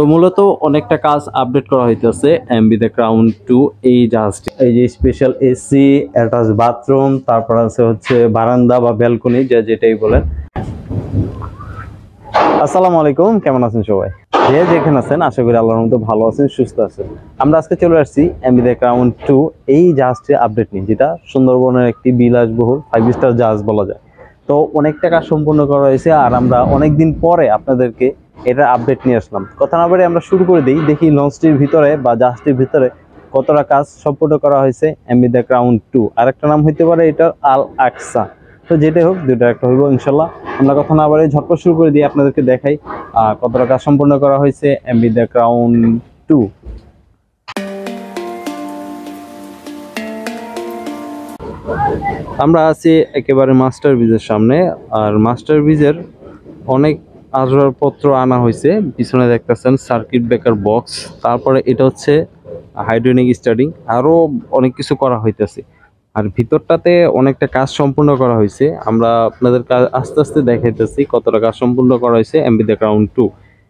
তো মূলত অনেকটা কাজ আপডেট করা হইতেছে এমবি দ্য ক্রাউন টু এই জাহাজটি। এই যে স্পেশাল এসি অ্যাটাচ বাথরুম তারপর আছে হচ্ছে বারান্দা বা ব্যালকনি যা যেটাই বলেন। আসসালামু আলাইকুম, কেমন আছেন সবাই? যে যেখানে আছেন, আশা করি আল্লাহর মতো ভালো আছেন, সুস্থ আছেন। আমরা আজকে চলে আসছি এমবি দ্য ক্রাউন টু এই জাহাজটির আপডেট নিয়ে, যেটা সুন্দরবনের একটি বিলাসবহুল ফাইভ স্টার জাহাজ বলা যায়। তো অনেক টাকা সম্পূর্ণ করা হয়েছে, আর আমরা অনেক দিন পরে আপনাদেরকে এটা আপডেট নিয়ে আসলাম। কথা না বলে আমরা শুরু করে দিই। দেখি লঞ্চটির ভিতরে বা জাহাজটির ভিতরে কতটা কাজ সম্পূর্ণ করা হয়েছে এমবি দ্য ক্রাউন টু আরেকটা নাম হইতে পারে এটা আল আকসা। তো যেটাই হোক, দুইটা একটা হইব ইনশাল্লাহ। আমরা কথা না বলে ঝটপট শুরু করে দিই, আপনাদেরকে দেখাই কতটা কাজ সম্পূর্ণ করা হয়েছে এমবি দ্য ক্রাউন টু আমরা আছি একেবারে মাস্টার ব্রিজের সামনে, আর মাস্টার ব্রিজের অনেক আসবাবপত্র আনা হয়েছে। পিছনে দেখতেছেন সার্কিট ব্রেকার বক্স তারপরে এটা হচ্ছে হাইড্রোনিক স্টার্টিং আরও অনেক কিছু করা হইতেছে। আর ভিতরটাতে অনেকটা কাজ সম্পূর্ণ করা হয়েছে। আমরা আপনাদের কাজ আস্তে আস্তে দেখাইতেছি কতটা কাজ সম্পূর্ণ করা হয়েছে এমবি দ্য ক্রাউন টু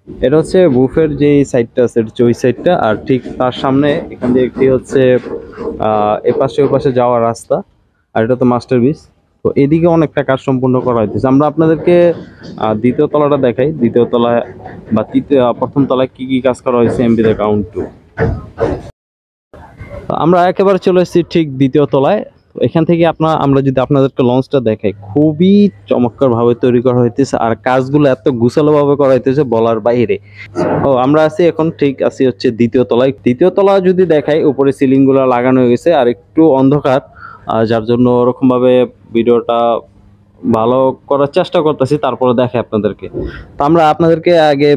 এটা হচ্ছে বুফের যে সাইডটা আছে হচ্ছে ওই সাইডটা আর ঠিক তার সামনে এখান দিয়ে একটি হচ্ছে এপাশে ওপাশে যাওয়ার রাস্তা। আর এটা তো মাস্টার বিচ তো এদিকে অনেকটা কাজ সম্পূর্ণ করা হইতেছে। আমরা আপনাদেরকে দ্বিতীয় তলাটা দেখাই। দ্বিতীয় তলায় বা তৃতীয় প্রথম তলায় কি কি কাজ করা হয়েছে এমবি দ্য কাউন্ট টু আমরা একেবারে চলে এসেছি ঠিক দ্বিতীয় তলায়। এখান থেকে আপনার, আমরা যদি আপনাদেরকে লঞ্চটা দেখাই, খুবই চমৎকার ভাবে তৈরি করা হইতেছে আর কাজগুলো এত গুছালো ভাবে করা হইতেছে বলার বাইরে। ও আমরা আছি এখন ঠিক আছি হচ্ছে দ্বিতীয় তলায়। দ্বিতীয় তলা যদি দেখাই, উপরে সিলিংগুলো লাগানো হয়ে গেছে আর একটু অন্ধকার। যার জন্য ওরকমভাবে ভিডিওটা ভালো করার চেষ্টা করতেছি, তারপরে দেখে আপনাদেরকে। তো আমরা আপনাদেরকে আগে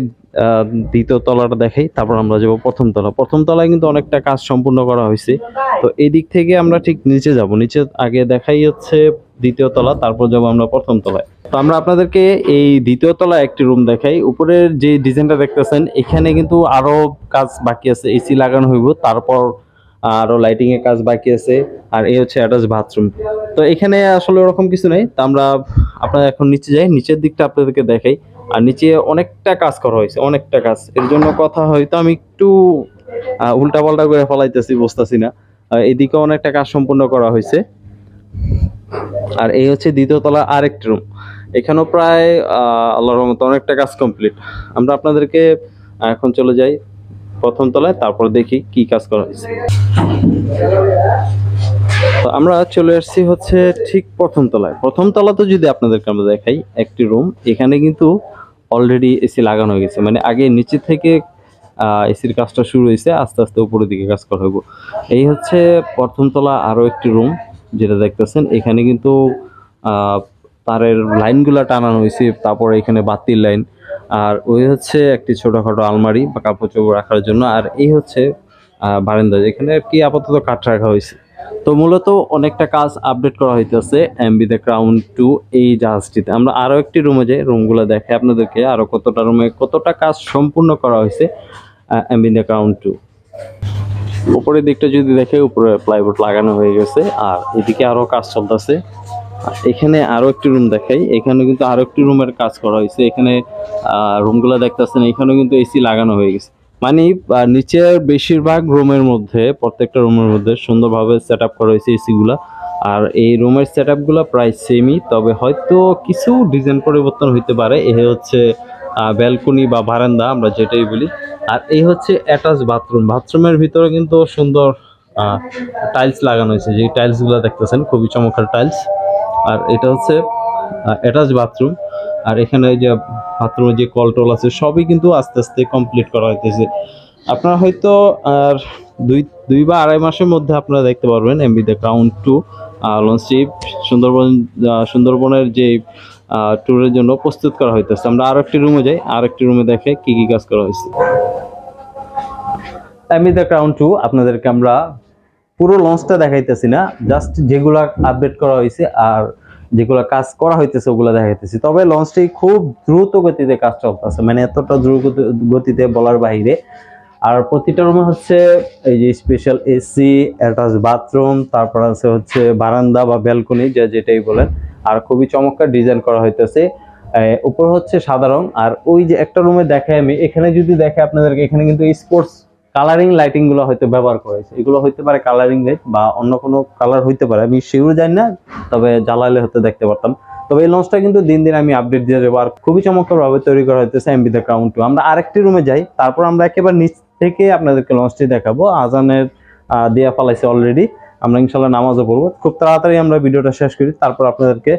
দ্বিতীয় তলাটা দেখাই, তারপর আমরা যাব প্রথম তলা। প্রথম তলায় কিন্তু অনেকটা কাজ সম্পূর্ণ করা হয়েছে। তো এই দিক থেকে আমরা ঠিক নিচে যাব। নিচে আগে দেখাই হচ্ছে দ্বিতীয় তলা, তারপর যাব আমরা প্রথম তলায়। তো আমরা আপনাদেরকে এই দ্বিতীয় তলায় একটি রুম দেখাই। উপরের যে ডিজাইনটা দেখতেছেন, এখানে কিন্তু আরও কাজ বাকি আছে, এসি লাগানো হইব, তারপর আরও লাইটিং এর কাজ বাকি আছে, আর এই হচ্ছে অ্যাটাচ বাথরুম তো এখানে আসলে ওরকম কিছু নেই, তো আমরা আপনারা এখন নিচে যাই, নিচের দিকটা আপনাদেরকে দেখাই। আর নিচে অনেকটা কাজ করা হয়েছে, অনেকটা কাজ। এর জন্য কথা হয়তো আমি একটু উল্টা পাল্টা করে ফলাইতেছি, বুঝতেছি না। এদিকে অনেকটা কাজ সম্পূর্ণ করা হয়েছে। আর এই হচ্ছে দ্বিতীয়তলা আরেকটি রুম এখানেও প্রায় আল্লাহর রহমতে অনেকটা কাজ কমপ্লিট আমরা আপনাদেরকে এখন চলে যাই। প্রথম তলায়, তারপর দেখি কি কাজ করা হয়েছে। তো আমরা চলে এসেছি হচ্ছে ঠিক প্রথম তলায়। প্রথম তলাতে যদি আপনাদেরকে আমরা দেখাই একটি রুম এখানে কিন্তু অলরেডি এসি লাগানো হয়ে গেছে। মানে আগে নিচে থেকে এসির কাজটা শুরু হয়েছে, আস্তে আস্তে উপরের দিকে কাজ করা হইব। এই হচ্ছে প্রথম তলা আরও একটি রুম যেটা দেখতেছেন, এখানে কিন্তু তারের লাইনগুলা টানানো হয়েছে, তারপরে এখানে বাতির লাইন আর ওই হচ্ছে একটি ছোটখাটো আলমারি বা কাপড় চোপড় রাখার জন্য, আর এই হচ্ছে বারান্দা যেখানে আর কি আপাতত কাঠ রাখা হয়েছে। তো মূলত অনেকটা কাজ আপডেট করা হইতেছে এমবি দ্য ক্রাউন টু এই জাহাজটিতে। আমরা আরও একটি রুমে যাই রুমগুলো দেখে আপনাদেরকে আরও কতটা রুমে কতটা কাজ সম্পূর্ণ করা হয়েছে এমবি দ্য ক্রাউন টু উপরের দিকটা যদি দেখে, উপরে প্লাইউড লাগানো হয়ে গেছে, আর এদিকে আরও কাজ চলতেছে। এখানে আরও একটি রুম দেখাই। এখানে কিন্তু আরও একটি রুমের কাজ করা হয়েছে। এখানে রুমগুলো দেখতেছেন, এখানেও কিন্তু এসি লাগানো হয়ে গেছে। মানে নিচের বেশিরভাগ রুমের মধ্যে, প্রত্যেকটা রুমের মধ্যে সুন্দরভাবে সেট আপ করা হয়েছে এসি গুলা। আর এই রুমের সেট আপগুলা প্রায় সেমই তবে হয়তো কিছু ডিজাইন পরিবর্তন হইতে পারে। এ হচ্ছে ব্যালকনি বা বারান্দা, আমরা যেটাই বলি। আর এই হচ্ছে অ্যাটাচ বাথরুম বাথরুমের ভিতরে কিন্তু সুন্দর টাইলস লাগানো হয়েছে। যে টাইলসগুলো দেখতেছেন, খুবই চমৎকার টাইলস আর এটা হচ্ছে অ্যাটাচ বাথরুম আর এখানে যে বাথরুমের যে কল টল আছে, সবই কিন্তু আস্তে আস্তে কমপ্লিট করা হইতেছে। আপনারা হয়তো আর দুই দুই বা আড়াই মাসের মধ্যে আপনারা দেখতে পারবেন এমবি দ্য ক্রাউন টু লঞ্চটি সুন্দরবন সুন্দরবনের যে ট্যুরের জন্য প্রস্তুত করা হইতেছে। আমরা আরও একটি রুমে যাই, আর একটি রুমে দেখে কি কি কাজ করা হয়েছে এমবি দ্য ক্রাউন টু আপনাদেরকে আমরা পুরো লঞ্চটা দেখাইতেছি না জাস্ট যেগুলা আপডেট করা হয়েছে আর যেগুলো কাজ করা হইতেছে ওগুলো দেখাইতেছি। তবে লঞ্চটি খুব দ্রুত গতিতে কাজ চলতেছে মানে এতটা দ্রুত গতিতে বলার বাইরে আর প্রতিটা রুমে হচ্ছে এই যে স্পেশাল এসি অ্যাটাচ বাথরুম তারপর আছে হচ্ছে বারান্দা বা ব্যালকনি যা যেটাই বলেন। আর খুবই চমৎকার ডিজাইন করা হইতেছে। উপর হচ্ছে সাদা রং। আর ওই যে একটা রুমে দেখাই আমি, এখানে যদি দেখে আপনাদেরকে, এখানে কিন্তু স্পোর্টস কালারিং লাইটিংগুলো হয়তো ব্যবহার করেছে এগুলো হইতে পারে কালারিং লাইট বা অন্য কোনো কালার হইতে পারে। আমি শিওর জানি না, তবে জ্বালালে হয়তো দেখতে পারতাম। তবে এই লঞ্চটা কিন্তু দিন দিন আমি আপডেট দিয়ে যাব আর খুবই চমৎকার ভাবে তৈরি করা হইতেছে এমবি দ্য ক্রাউন টু আমরা আরেকটি রুমে যাই, তারপর আমরা একেবারে নিচ থেকে আপনাদেরকে লঞ্চটি দেখাবো। আজানের দেয়া ফালাইছে অলরেডি আমরা ইনশাল্লাহ নামাজও পড়ব। খুব তাড়াতাড়ি আমরা ভিডিওটা শেষ করি, তারপর আপনাদেরকে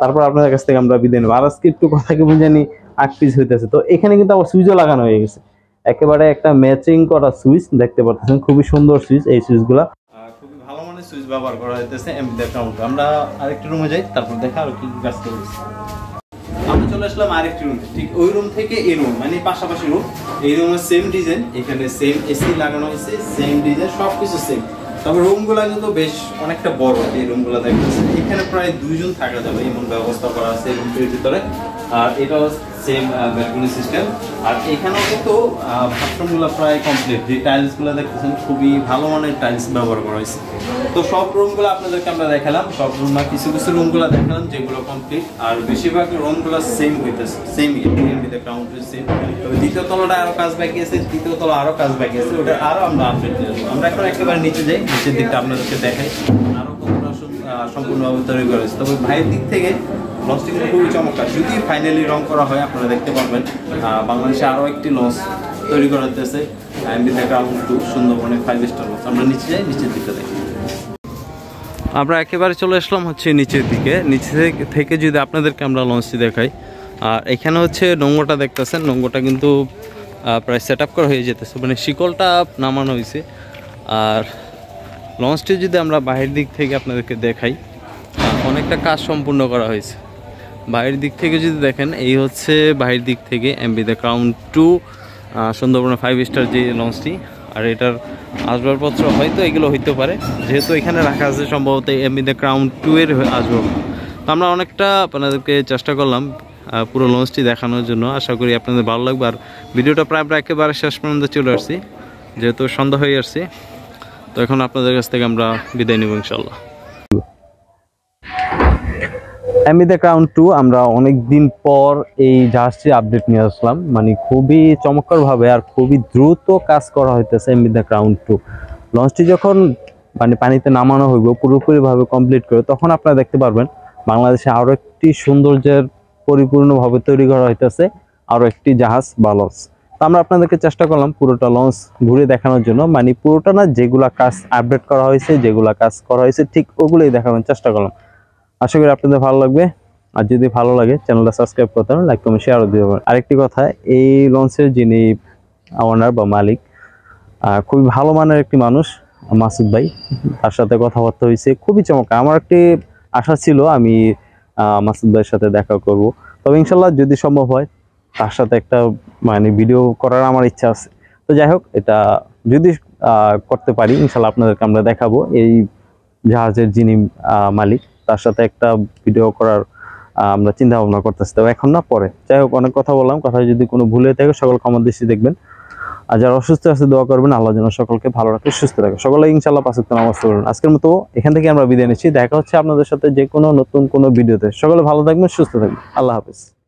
তারপর আপনাদের কাছ থেকে আমরা বিদায় নেব। আর আজকে একটু কথা কি জানি আট পিস হইতেছে। তো এখানে কিন্তু আবার সুইচও লাগানো হয়ে গেছে। একেবারে একটা ম্যাচিং করা সুইচ দেখতে পাচ্ছেন খুবই সুন্দর সুইচ এই সুইচগুলা খুবই ভালো মানের সুইচ ব্যবহার করা হইতেছে এমবি আমরা আরেকটি রুমে যাই, তারপর দেখা আর কি কাজ আমরা চলে আসলাম রুমে ঠিক ওই রুম থেকে এই রুম মানে পাশাপাশি রুম এই রুমের সেম ডিজাইন এখানে সেম এসি লাগানো হয়েছে সেম ডিজাইন সবকিছু সেম তবে রুমগুলো কিন্তু বেশ অনেকটা বড়, এই রুমগুলো দেখতেছেন। এখানে প্রায় দুইজন থাকা যাবে, এমন ব্যবস্থা করা আছে রুমটির ভিতরে। আর এটাও সেম ব্যালকনি সিস্টেম আর এখানেও কিন্তু বাথরুমগুলো প্রায় কমপ্লিট যে টাইলসগুলো দেখতেছেন, খুবই ভালো মানের টাইলস ব্যবহার করা হয়েছে। তো সব রুমগুলো আপনাদেরকে আমরা দেখালাম। সব রুম না কিছু কিছু রুমগুলো দেখালাম, যেগুলো কমপ্লিট আর বেশিরভাগ রুমগুলো সেম হইতেছে সেম তবে দ্বিতীয় তলাটা আরও কাজ বাকি আছে, তৃতীয় তলা আরও কাজ বাকি আছে, ওটা আরও আমরা আপডেট দিয়ে আমরা এখন একেবারে নিচে যাই, নিচের দিকটা আপনাদেরকে দেখাই। আরও কতটা সম্পূর্ণভাবে তৈরি করা হয়েছে। তবে ভাইয়ের দিক থেকে লঞ্চটি কিন্তু খুবই চমৎকার। যদি ফাইনালি রং করা হয়, আপনারা দেখতে পারবেন বাংলাদেশে আরও একটি লঞ্চ তৈরি করা হতেছে এমবিতে কাউন্ট টু সুন্দরবনে ফাইভ স্টার লঞ্চ। আমরা নিচে যাই নিচের দিকটা দেখি। আমরা একেবারে চলে আসলাম হচ্ছে নিচের দিকে। নিচে থেকে- থেকে যদি আপনাদেরকে আমরা লঞ্চটি দেখাই, আর এখানে হচ্ছে নোংরটা দেখতেছেন। নোংরটা কিন্তু প্রায় সেট করা হয়ে যেতেছে। মানে শিকলটা নামানো হয়েছে আর লঞ্চটি যদি আমরা বাহির দিক থেকে আপনাদেরকে দেখাই অনেকটা কাজ সম্পূর্ণ করা হয়েছে। বাইরের দিক থেকে যদি দেখেন, এই হচ্ছে বাহির দিক থেকে এমবি দ্য ক্রাউন টু সুন্দরবনের ফাইভ স্টার যে লঞ্চটি আর এটার আসবাবপত্র হয়তো এগুলো হইতে পারে। যেহেতু এখানে রাখা আছে সম্ভবত এমবি দ্য ক্রাউন টু এর আসবাব। তো আমরা অনেকটা আপনাদেরকে চেষ্টা করলাম পুরো লঞ্চটি দেখানোর জন্য। আশা করি আপনাদের ভালো লাগবে। আর ভিডিওটা প্রায় প্রায় একেবারে শেষ পর্যন্ত চলে আসছি, যেহেতু সন্ধ্যা হয়ে আসছি। তো এখন আপনাদের কাছ থেকে আমরা বিদায় নেব ইনশাল্লাহ এমিদে ক্রাউন টু আমরা অনেক দিন পর এই জাহাজটি আপডেট নিয়ে আসলাম। মানে খুবই চমৎকার ভাবে আর খুবই দ্রুত কাজ করা হইতেছে এমিদে ক্রাউন টু লঞ্চটি যখন মানে পানিতে নামানো হইব পুরোপুরি ভাবে কমপ্লিট করে, তখন আপনারা দেখতে পারবেন বাংলাদেশে আরও একটি সৌন্দর্যের পরিপূর্ণভাবে তৈরি করা হইতেছে আরও একটি জাহাজ বা লঞ্চ তো আমরা আপনাদেরকে চেষ্টা করলাম পুরোটা লঞ্চ ঘুরে দেখানোর জন্য। মানে পুরোটা না যেগুলা কাজ আপডেট করা হয়েছে, যেগুলা কাজ করা হয়েছে, ঠিক ওগুলোই দেখানোর চেষ্টা করলাম। আশা করি আপনাদের ভালো লাগবে। আর যদি ভালো লাগে, চ্যানেলটা সাবস্ক্রাইব করতে হবে লাইক কমেন্ট শেয়ারও দিতে পারেন আরেকটি কথা, এই লঞ্চের যিনি ওনার বা মালিক খুবই ভালো মানের একটি মানুষ, মাসুদ ভাই, তার সাথে কথাবার্তা হয়েছে, খুবই চমৎকার। আমার একটি আশা ছিল আমি মাসুদ ভাইয়ের সাথে দেখা করব। তবে ইনশাল্লাহ যদি সম্ভব হয়, তার সাথে একটা মানে ভিডিও করার আমার ইচ্ছা আছে। তো যাই হোক, এটা যদি করতে পারি, ইনশাল্লাহ আপনাদেরকে আমরা দেখাবো। এই জাহাজের যিনি মালিক তার সাথে একটা ভিডিও করার আমরা চিন্তা ভাবনা করতেছি। তবে এখন না, পরে। যাই হোক, অনেক কথা বললাম। কথা যদি কোনো ভুলে থাকে, সকল ক্ষমা দৃষ্টি দেখবেন। আর যারা অসুস্থ আছে, দোয়া করবেন। আল্লাহ যেন সকলকে ভালো রাখে, সুস্থ রাখে। সকলে ইনশাল্লাহ পাঁচ নামাজ পড়বেন। আজকের মতো এখান থেকে আমরা বিদায় নিচ্ছি। দেখা হচ্ছে আপনাদের সাথে যে কোনো নতুন কোনো ভিডিওতে সকলে ভালো থাকবেন, সুস্থ থাকবেন। আল্লাহ হাফিজ।